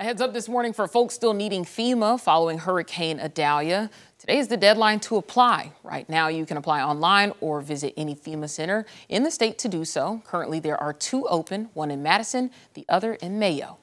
A heads up this morning for folks still needing FEMA following Hurricane Idalia. Today is the deadline to apply. Right now, you can apply online or visit any FEMA center in the state to do so. Currently, there are two open, one in Madison, the other in Mayo.